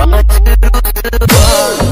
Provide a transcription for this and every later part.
Oh!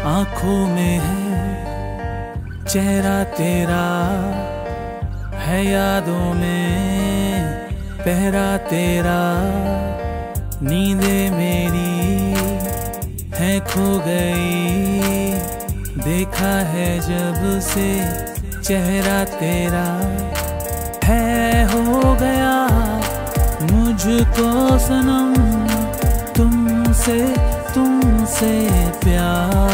आँखों में है चेहरा तेरा, है यादों में पहरा तेरा। नींदे मेरी है खो गई, देखा है जब से चेहरा तेरा। है हो गया, मुझको सनम, तुमसे तुमसे प्यार।